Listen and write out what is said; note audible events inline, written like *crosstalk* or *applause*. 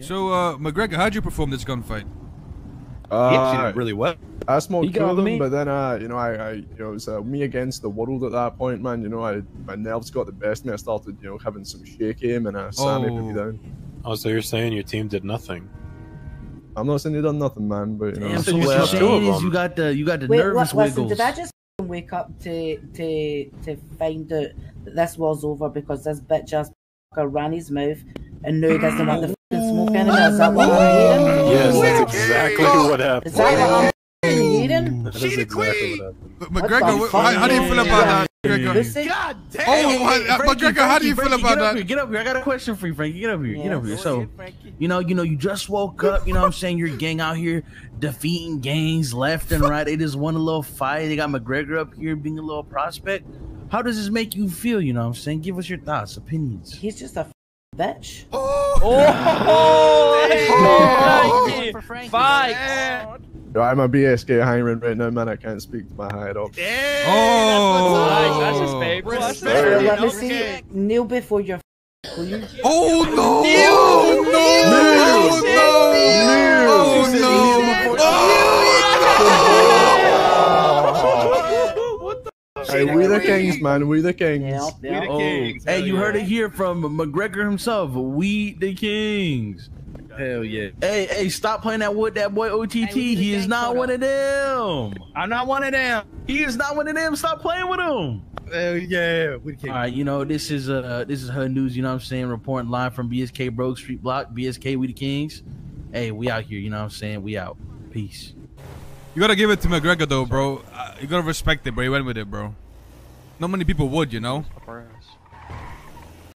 So, uh, MacGregor, how'd you perform this gunfight? Uh, he actually did really well. I smoked He two of them, me. but then uh, you know, I, I you know, it was uh, me against the world at that point, man. You know, I my nerves got the best of me. I started, you know, having some shake aim and uh, Sammy put me Oh. down. Oh, so you're saying your team did nothing? I'm not saying they done nothing, man, but you know, Damn, so so you what you're said two of saying is you got the you got the Wait, nervous li- listen, wiggles. did I just wake up to to to find out that this was over because this bitch ass f***er ran his mouth and now he doesn't want the *clears throat* f***ing smoke anymore? Is that what I'm? Yes, that's exactly what Is happened. that what I'm f***ing? That is exactly what happened. MacGregor, how, how do you feel about that? Who MacGregor? God damn! Oh, uh, MacGregor, how do you feel Frankie, about get Up that? here, get up here. I got a question for you, Frankie. Get up here. Get up here. So, you know, you know, you just woke up. You know, what I'm saying your gang out here defeating gangs left and right. They just won a little fight. They got MacGregor up here being a little prospect. How does this make you feel? You know, what I'm saying, give us your thoughts, opinions. He's just a f***ing bitch. Oh! Oh! Fight! Yo, I'm a BSK hiring right now, man. I can't speak to my higher ups. Oh, that's his babe. Well, That's his let me see. Kneel before your f- will you? Oh *laughs* no! Oh no! Hey, we the kings, man. We the kings. Yeah, yeah. Oh, hey, you heard it here from MacGregor himself. We the Kings. Hell yeah. Hey, hey, stop playing that with that boy OTT. He is not one of them. I'm not one of them. He is not one of them. Stop playing with him. Hell yeah. We the All right, you know this is uh this is her news. You know what I'm saying? Reporting live from BSK Broke Street Block. BSK, we the Kings. Hey, we out here. You know what I'm saying? We out. Peace. You gotta give it to MacGregor though, bro. Uh, you gotta respect it, bro. He went with it, bro. Not many people would, you know?